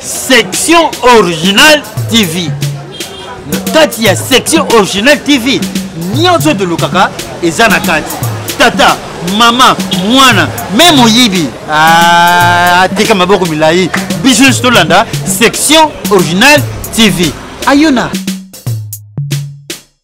section original tv na kati ya section original tv nyonso tolukaka eza na kati tata mama mwana me moyibi ah, atika maboko milai biso nyonso tolanda section original tv ayona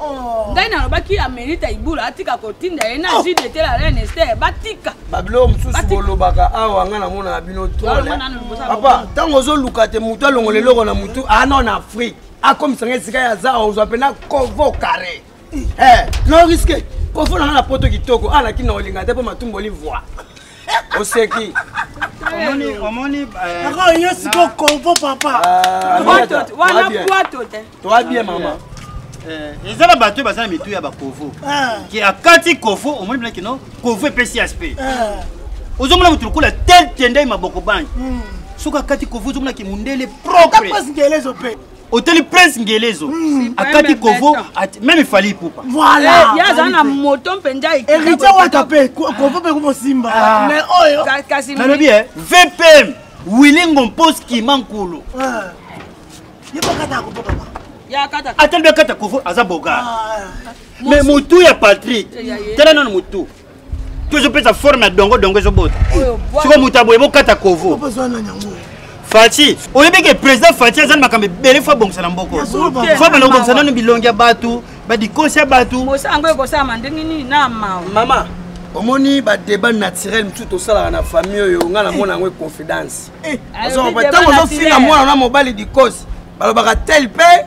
Oh. ngai nalobaki amerita ibula atika kotinda ye na oh. jude te la reine ester batika babilo mosusu bolobaka awa ngai namonaka bino tolpapa ntango ozoluka te motu alongola eloko na motu ano ah, na afrike akomisa ngai esika ya za ozwa mpena kovo kare eh, no riske kofona ngai na poto kitoko alaki ah, na olinga te mpo matumbu olivoi oseki omoni omoni eh, ako yo siko kompo papa wana bwato te toa bien mama eh, eza na bato oyo baza na mitu ya bakovo ah. ke akati kovo omoni bina kino kovo epesi aspect ah. ozomona motu lokola tel tendai maboko bangi hmm. soki akati kovo ozomona ke mondele propre oteli prince ngelezo hmm. akati kovo meme fali ipupa eh, ye aza na moto mpenza héritier wata mpe kovo mpe komosimba ah. mais oyo nalobi e vpm wilingo mpos kima nkulu ah. atali bekata kovo aza bogar ah. mais motu ya patrick tala nano motu mpo ezopesa forme ya dongo dongo ezobota siko moto ya boye bokata kovo fati oyebi ke président fati aza na makambo ebele fo abongisa na mboko fo banda kobongisa nano bilongi ya bato badikosi ya bato yango ekosalama ndenge nini na mawa mama omoni badébat naturel mosusu tosalaka na famille oyo ngai namona yango econfidence ntango ozofina mwana na mobali dikosi balobaka tel mpe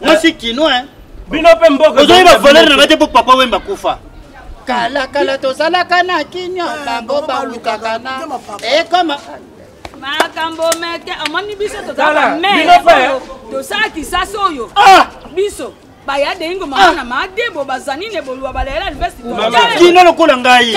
Moi c'est kinois hein. Bino pe mboka. Ozoyi ba valeur na bate pour papa wemba kufa. Kala kala tozalaka na kinyo eh, bango balukaka na ekoma eh, makambo meke omoni biso tozalaka mele tosala kisasi oyo ah! biso bayade ingo mama ah! na maadebo bazanine boluwa balela university kino lokola ngai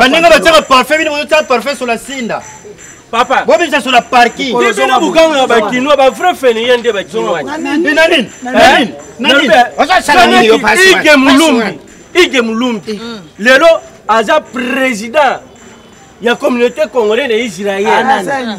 baninga batiaka parfum bino bozotia parfum sola sinda papa bobimisa sola parking bino bokanga na bakinois ba vrai feneye nde bakinois ige mulumbi ige mulumbi lelo aza président ya communauté congolais na israel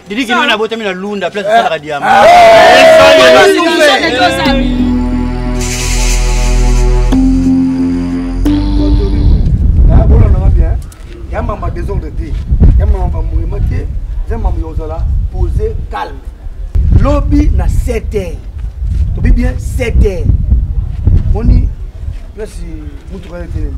Didi Kino na botami na Lunda place à la diamba. ya mama désordre te ya mama bamwema te ya mama ya ozala pose calme lobi na 7 heures tobi bien 7 heures moni place motuka ya etelemi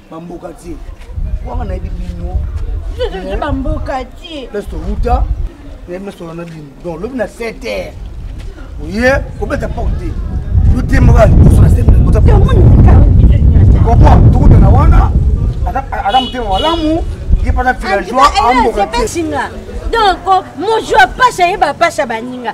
bamboka tie wanga nayebi bino eh? bamboka tie place towuta nayebi na solo na bino donc lobi na 7 heure oye kobeta porte te yo te mboka liboso na sekopa tokutana wana aza motema malamu ye mpata villageois amboka te donc mozwa pasha ye bapasha baninga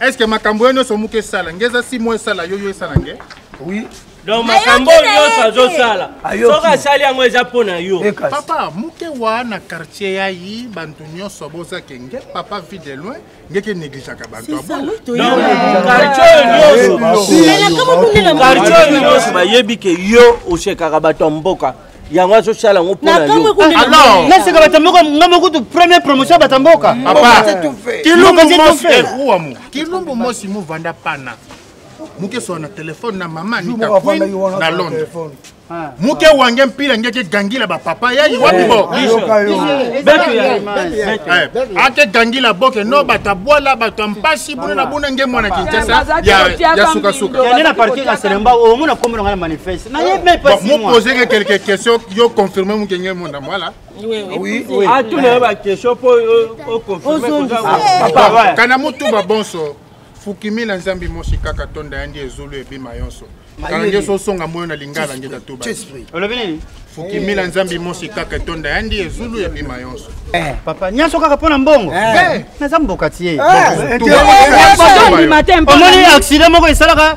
est ce que makambo yo nyonso moke esala nge eza si mo esala yo yo esala nge oui donc makambo oyo nyonso azosala soki asali yango eza mpo na yo papa moke wa na quartier ya yi bato nyonso boza kenge papa vie de loin ngeke negligeaka bato abokartier oyo nyonso bayebi ke yo osekaka bato ya mboka yango azosala yango mpo na yo naseka bato moko nga moko tu premier promotion ya bato mboka kilumbu mosi movanda pana muke soa na telefone na mama anita queen na londres ah. muke wange mpila ngeke gangila bapapa yayi wapi bo ake gangila boke no bato abwala bato ya mpasi buna na buna nge mwana kinshasa ya sukasuka na parking ya selemba omona kombo na ngai na manifeste mopose ke quelque question yo confirme mokenge mona mwala atuna yo baquestion mpo oconfirmekana motuba bonso fukimila nzambi mosi kaka tonda yandi ezulu ebima yonso kala nde sosonga moyo na lingala nde tatuba olobi nini fukimila nzambi mosi kaka etonda ya ndi ezulu ya bima yonso eh. papa nyonso kaka mpo na mbongo eh. naza mboka tie eh. omoni accident moko esalaka